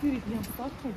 4 дня так вот.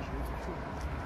Ich will zu tun.